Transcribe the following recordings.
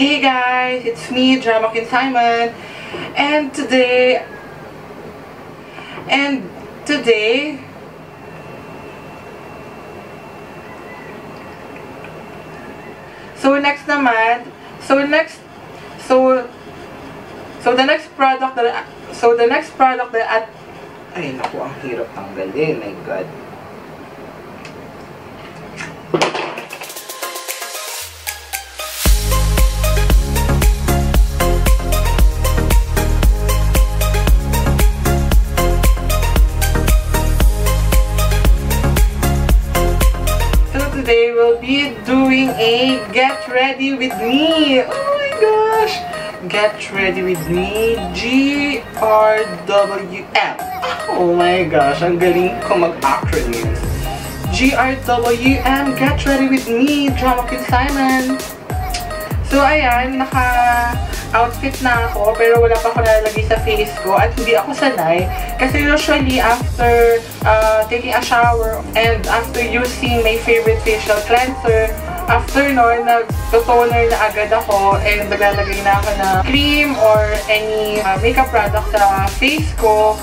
Hey guys, it's me, Dramakin Simon, and today, and today, so next naman, so next, so, so the next product that, so the next product that, at, ay naku, ang hirap tanggalin, my god. Today we'll be doing a get ready with me. Oh my gosh! Get ready with me, GRWM. Oh my gosh, ang galing ko mag-acronyms. GRWM, get ready with me, Drama Queen Simon. So ayan, naka outfit na ako, pero wala pa ako nalalagay sa face ko at hindi ako sanay. Kasi usually, after uh, taking a shower and after using my favorite facial cleanser, after nun, nag-toner na agad ako and naglalagay na ako ng cream or any uh, makeup product sa face ko.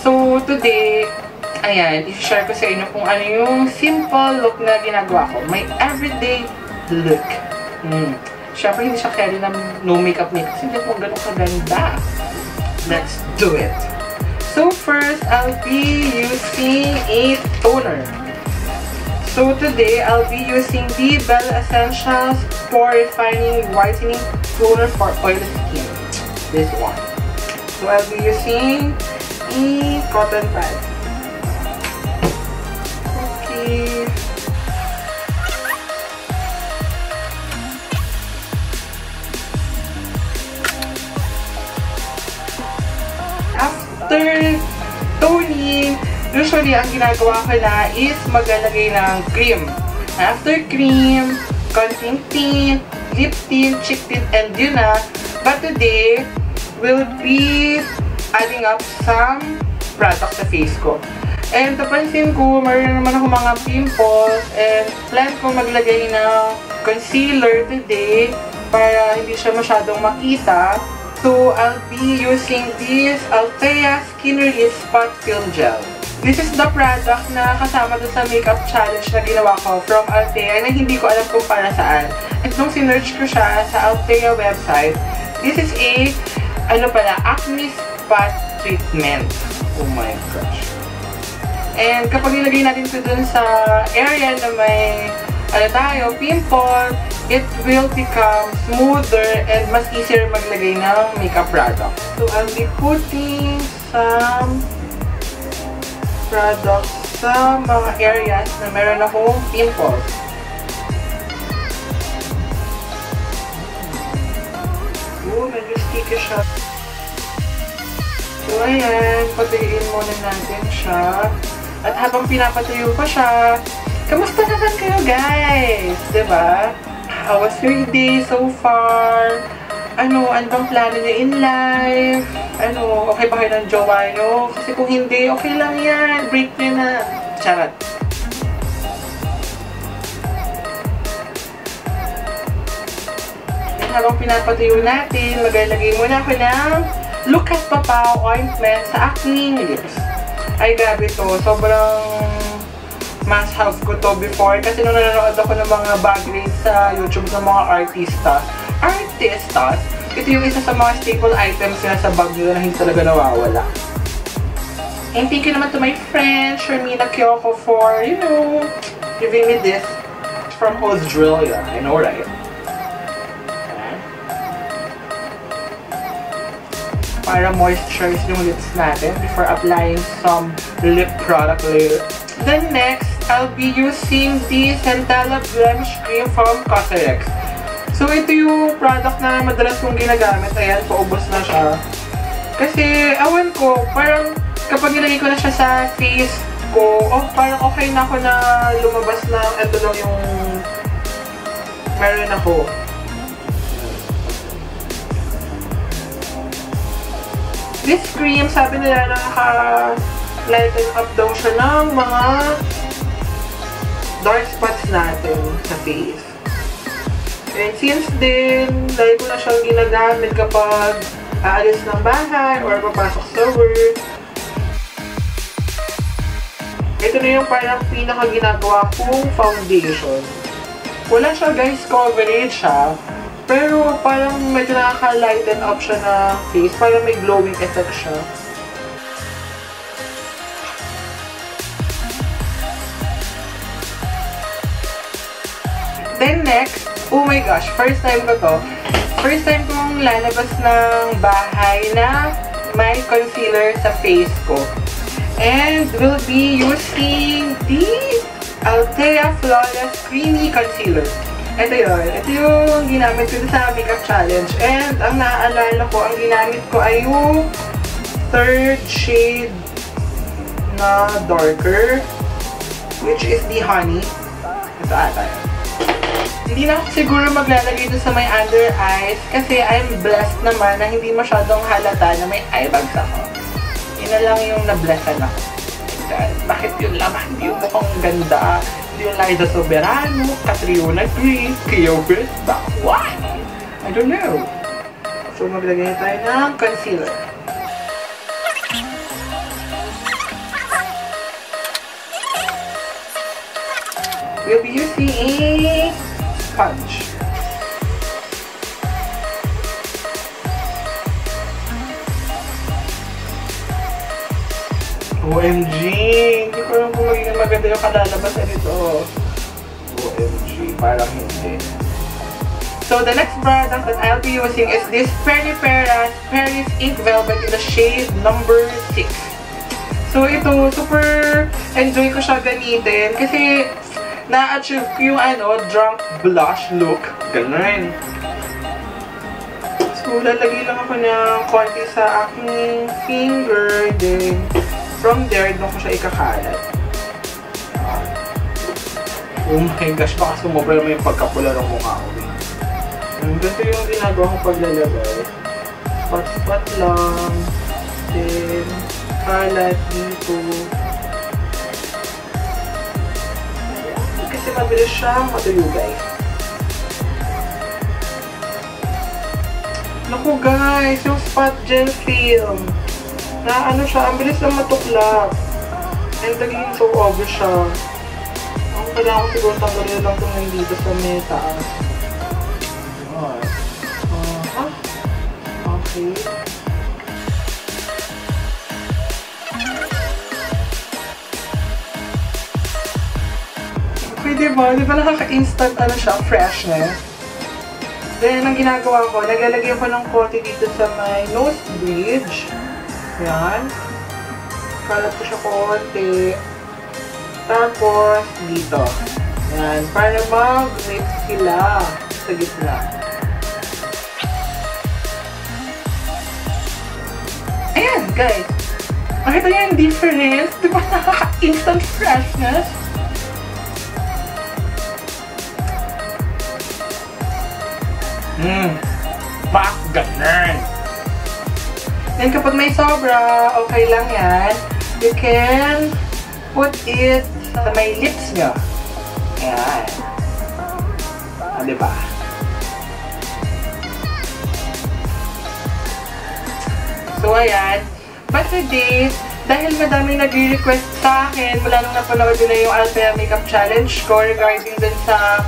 So, today, ayan, i-share ko sa inyo kung ano yung simple look na ginagawa ko. My everyday look. Hmm. Siyempre, hindi siya carry ng no makeup makeup. Hindi po ganun kaganda. Let's do it! So first, I'll be using a toner. So today, I'll be using the Bella Essentials Pore Refining Whitening Toner for Oily Skin. This one. So I'll be using a cotton pad. Okay. After toning, usually ang ginagawa ko na is maglalagay ng cream. After cream, konting tint, lip tint, cheek tint, and yun na. But today, we'll be adding up some product sa face ko. And napansin ko, mayroon naman ako mga pimples and plan ko maglagay ng concealer today para hindi siya masyadong makita. So, I'll be using this Althea Skin Release Spot Film Gel. This is the product na kasama doon sa makeup challenge na ginawa ko from Althea na hindi ko alam kung para saan. At nung sinerch ko siya sa Althea website, this is a, ano pala, acne spot treatment. Oh my gosh. And kapag nilagay natin ito dun sa area na may, ano tayo, pimple, it will become smoother and mas easier maglagay ng makeup product. So, I'll be putting some products sa mga areas na meron akong pimples. Oh, medyo sticky siya. So, ayan, patuyuin muna natin siya. At habang pinapatuyo pa siya, kamusta naman kayo guys? ba? Diba? How was your day so far? Ano, ano bang plano niyo in life? Ano, okay ba kayo ng jowa niyo? Kasi kung hindi, okay lang yan. Break niyo na. Charot. Habang pinapatuyo natin, magalagay muna ako ng Look at Papaw ointment sa acne lips. Ay, grabe to. Sobrang must have ko to before kasi nung nanonood ako ng mga bag grades sa YouTube ng mga artista, artistas, ito yung isa sa mga staple items nila sa bag nila na hindi talaga nawawala. And thank you naman to my friend, Sharmina Kyoko, for, you know, giving me this from Australia. I know, right? Para moisturize yung lips natin before applying some lip product later. Then next, I'll be using the Centella Blemish Cream from Cosrx. So, ito yung product na madalas kong ginagamit. Ayan, paubos na siya. Kasi, awan ko, parang kapag nilagay ko na siya sa face ko, oh, parang okay na ako na lumabas na ito lang yung meron ako. This cream, sabi nila nakaka-lighten up daw siya ng mga dark spots natin sa face. And since din, lagi ko na siyang ginagamit kapag aalis ng bahay or papasok sa work. Ito na yung parang pinaka ginagawa kong foundation. Wala siya guys coverage ha. Pero parang medyo nakaka-lighten up siya na face. Parang may glowing effect siya. Oh my gosh, first time ko to. First time kong lalabas ng bahay na may concealer sa face ko. And we'll be using the Altea Flawless Creamy Concealer. Ito yun. Ito yung ginamit ko sa makeup challenge. And ang naaalala ko, ang ginamit ko ay yung third shade na darker, which is the honey. Ito ata yun. Hindi na siguro maglalagay dun sa may under eyes kasi I'm blessed naman na hindi masyadong halata na may eye bags ako. Yun na lang yung na-blessan ako. God, bakit yun lang? Hindi yung mukhang ganda. Yung Liza Soberano, Catriona Gray, Kaya Westbach. Why? I don't know. So maglagay tayo ng concealer. We'll be using sponge. OMG! Hindi ko alam kung magiging maganda yung kalalabasan nito. OMG, parang hindi. So, the next product that I'll be using is this Peri Peras Paris Ink Velvet in the shade number 6. So, ito, super enjoy ko siya gamitin kasi na-achieve ko yung ano, drunk blush look. Ganun. So, lalagay lang ako ng konti sa aking finger. Then, from there, doon ko siya ikakalat. Oh my gosh, baka sumobra naman yung pagkapula ng mukha ko. Ganito yung ginagawa kong paglalagay. Spot-spot lang. Then, kalat dito. Mabilis siya matuyo, guys. Naku, guys, yung spot gel film. Na ano siya, ang bilis lang matuklap. And naging so over siya. Ang kailangan ko siguro tanggalin lang itong nandito sa may taas. Uh, okay. Okay, diba? Diba nakaka-instant ano siya, freshness? Then, ang ginagawa ko, naglalagay ko ng konti dito sa my nose bridge. Yan. Kalat ko siya konti. Tapos, dito. Yan. Para mag-mix sila sa gitna. Ayan, guys. Nakita niyo yung difference? Di ba nakaka-instant freshness? Hmm. Pak, ganun. And kapag may sobra, okay lang yan. You can put it sa may lips nyo. Ayan. Ah, diba? So, ayan. But today, dahil madaming nagre-request sa akin, mula nung napanood nila yung Althea Makeup Challenge ko regarding dun sa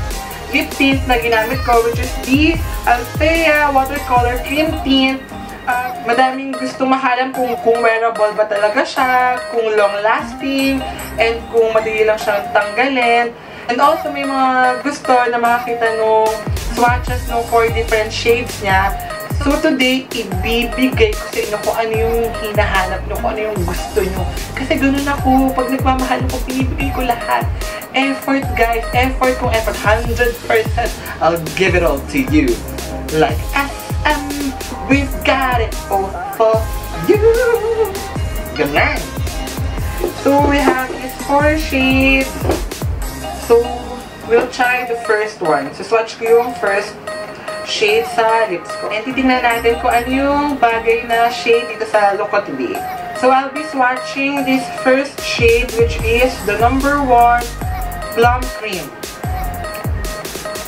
lip tint na ginamit ko, which is the Althea Watercolor Cream Tint. Uh, madaming gusto mahalam kung, kung wearable ba talaga siya, kung long-lasting, and kung madali lang siyang tanggalin. And also, may mga gusto na makakita nung swatches ng four different shades niya. So today, ibibigay ko sa inyo kung ano yung hinahanap nyo, kung ano yung gusto nyo. Kasi ganun ako, pag nagmamahal ako, pinibigay ko lahat. Effort guys, effort kung effort, 100%, I'll give it all to you. Like SM, we've got it all for you. Ganun. So we have these four shades. So, we'll try the first one. So, swatch ko yung first shade sa lips ko. And titignan natin kung ano yung bagay na shade dito sa Look What Today. So, I'll be swatching this first shade which is the number one Plum Cream.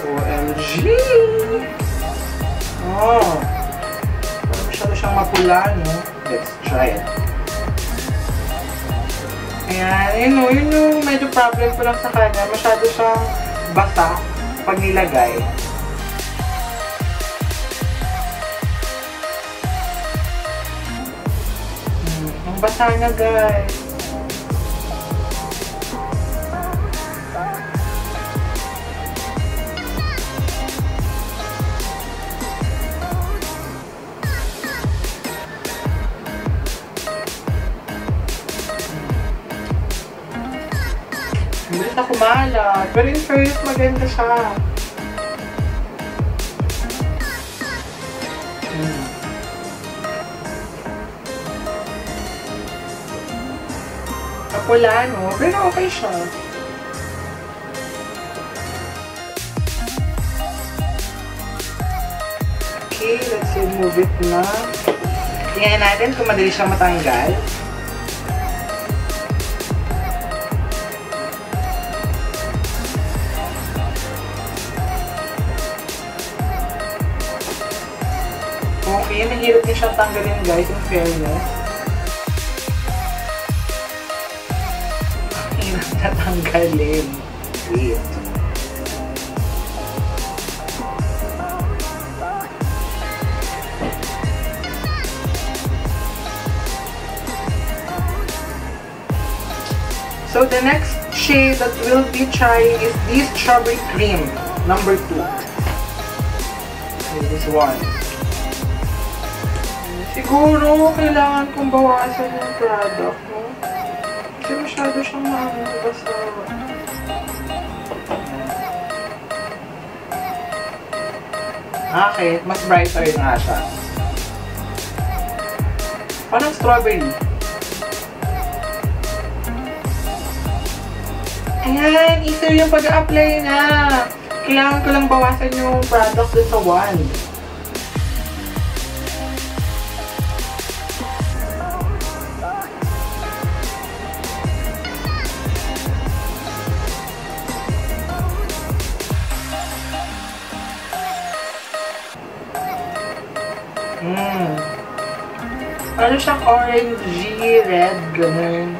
OMG! Parang masyado siyang mapula, no? Let's try it. Ayan, yun know, yun yung medyo problem ko lang sa kanya. Masyado siyang basa pag nilagay. Hmm, ang basa na guys. Hindi na kumalat. Pero in fairness, maganda siya. Hmm. Kapula, no? Pero okay siya. Okay, let's remove it na. Tingnan natin kung madali siyang matanggal. Okay, mahirap niya siyang tanggalin guys, in fairness. Mahirap na tanggalin. Wait. So the next shade that we'll be trying is this strawberry cream, number 2. Okay, this one. Siguro, kailangan kong bawasan yung product, no? Kasi masyado siyang maano, basta... Okay, mas brighter nga siya. Parang strawberry. Ayan, easier yung pag-apply na. Kailangan ko lang bawasan yung product dun sa wand. Orangey, red, ganun.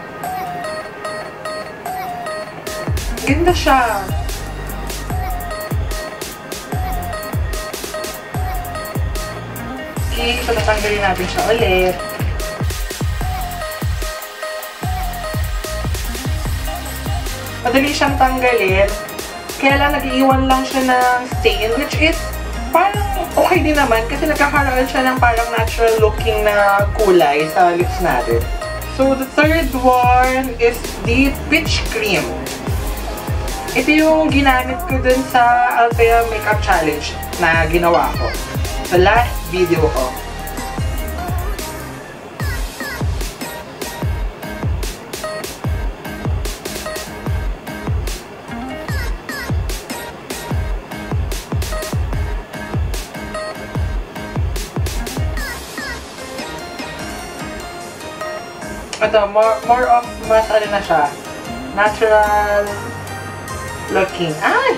Ganda siya. Okay, so natanggalin natin siya ulit. Madali siyang tanggalin. Kaya lang nag-iwan lang siya ng stain, which is parang okay din naman kasi nagkakaroon siya ng parang natural looking na kulay sa lips natin. So, the third one is the peach cream. Ito yung ginamit ko dun sa Althea Makeup Challenge na ginawa ko. Sa last video ko. Ito, more, more of, mas ano na siya, natural looking. Ay!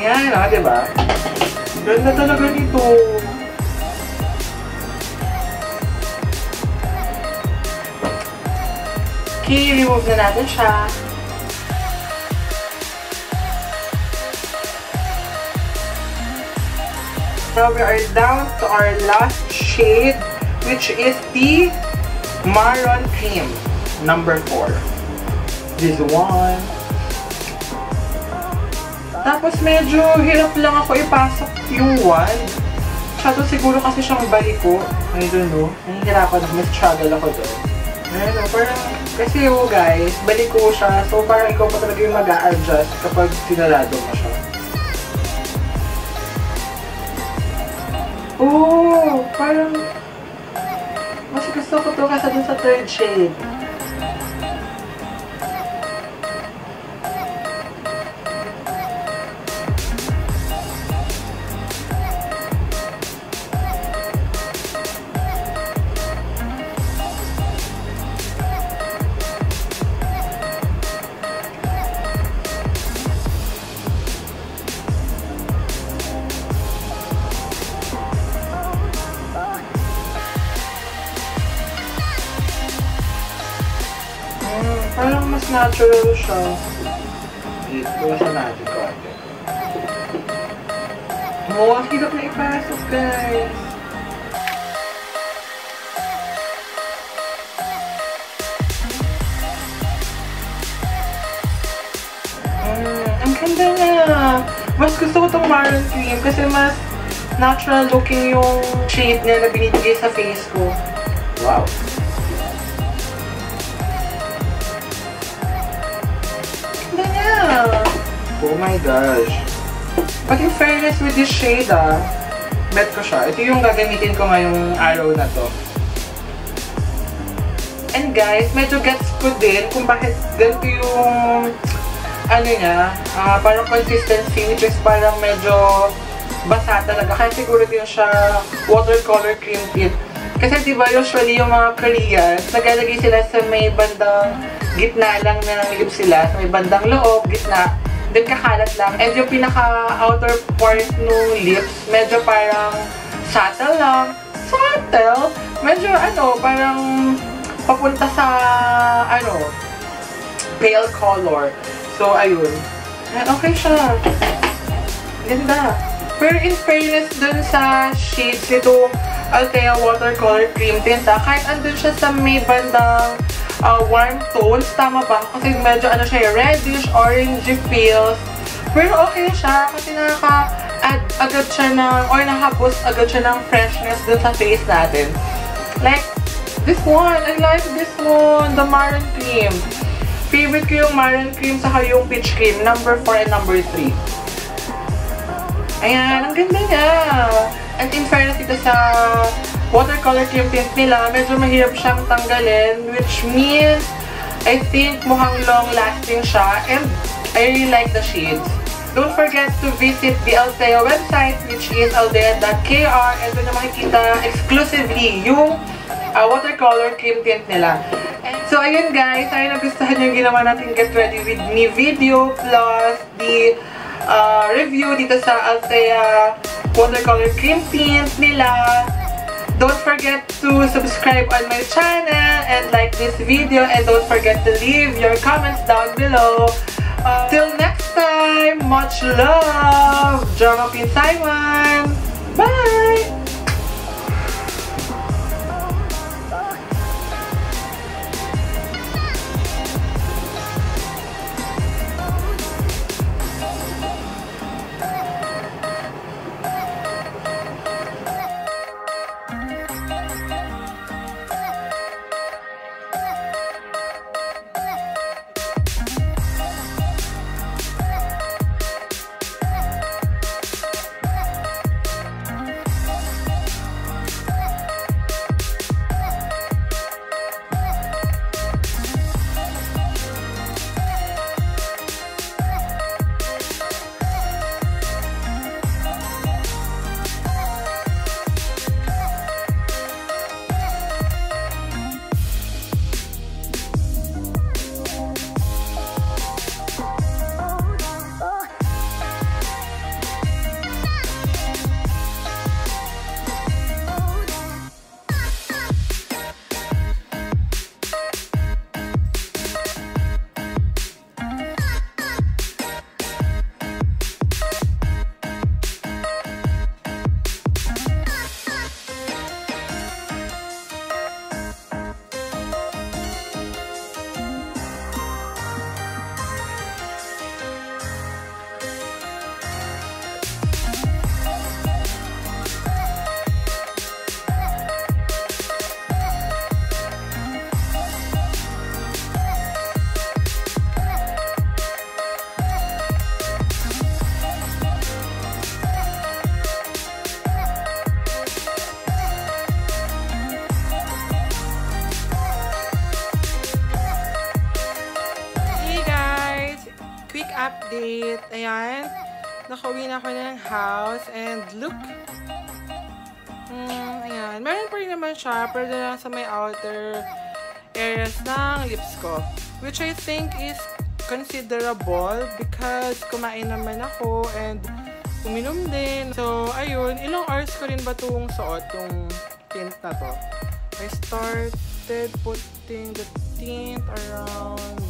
Ayan, o, oh, diba? Ganda talaga nito. Okay, remove na natin siya. Now we are down to our last shade, which is the Maron Cream, number 4. This one. Tapos medyo hirap lang ako ipasok yung wand. Masyado siguro kasi siyang baliko. I don't know. Nahihirapan ako. May struggle ako doon. Ayun, no, parang, kasi oh guys, baliko siya. So parang ikaw pa talaga yung mag-a-adjust kapag sinalado mo siya. Oh, parang mas gusto ko to kasi dun sa third shade. Natural siya. Ito natin konti. Oh, ang hirap na ipasok, guys. Mm, ang ganda niya. Mas gusto ko itong Maroon Cream kasi mas natural looking yung shade niya na binibigay sa face ko. Wow. Oh my gosh. But in fairness with this shade ah, bet ko siya. Ito yung gagamitin ko ngayong araw na to. And guys, medyo gets ko din kung bakit ganito yung ano niya, uh, parang consistency which is parang medyo basa talaga. Kaya siguro din siya watercolor cream tint. Kasi diba usually yung mga Koreans, nagalagay sila sa may bandang gitna lang ng lips sila, sa may bandang loob, gitna, then kakalat lang. And yung pinaka-outer part ng lips, medyo parang subtle lang. Subtle? Medyo ano, parang papunta sa, ano, pale color. So, ayun. And okay siya. Ganda. Pero in fairness dun sa shades nito, Altea Watercolor Cream Tint, ah, kahit andun siya sa may bandang uh, warm tones, tama ba? Kasi medyo ano siya, reddish, orangey feels. Pero okay siya kasi nakaka-add agad siya ng, or nakaboost agad siya ng freshness dun sa face natin. Like, this one, I like this one, the Maroon Cream. Favorite ko yung Maroon Cream saka yung Peach Cream, number 4 and number 3. Ayan, ang ganda niya. And in fairness dito sa watercolor cream tint nila, medyo mahirap siyang tanggalin, which means I think mukhang long-lasting siya. And I really like the shades. Don't forget to visit the Altea website, which is aldea.kr, and doon na makikita exclusively yung uh, watercolor cream tint nila. So, ayun guys, ay nagustuhan yung ginawa natin Get Ready With Me video, plus the uh, review dito sa Altea watercolor cream tint nila. Don't forget to subscribe on my channel and like this video and don't forget to leave your comments down below. Uh, till next time, much love! Drama Queen Taiwan! Bye! Siya. Pero lang sa may outer areas ng lips ko. Which I think is considerable because kumain naman ako and uminom din. So, ayun. Ilang hours ko rin ba itong suot, yung tint na to? I started putting the tint around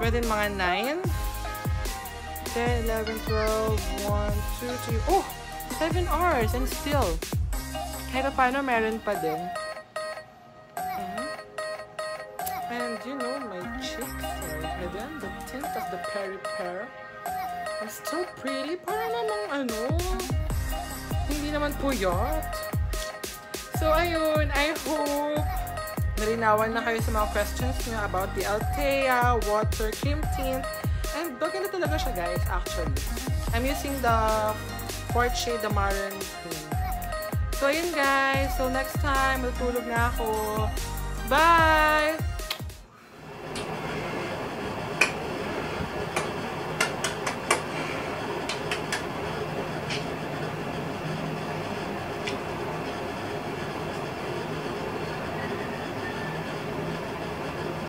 within mga 9, 10, 11, 12, 1, 2, 3, oh! 7 hours and still, kahit paano meron pa din. And you know, my cheeks are hidden. The tint of the peri pear. I'm still pretty. Para namang ano, hindi naman puyot. So, ayun, I hope nalinawan na kayo sa mga questions niyo about the Altea Water Cream Tint. And okay na talaga siya, guys, actually. I'm using the fourth shade, the Maroon Cream. So, ayun, guys. So, next time, matulog na ako. Bye!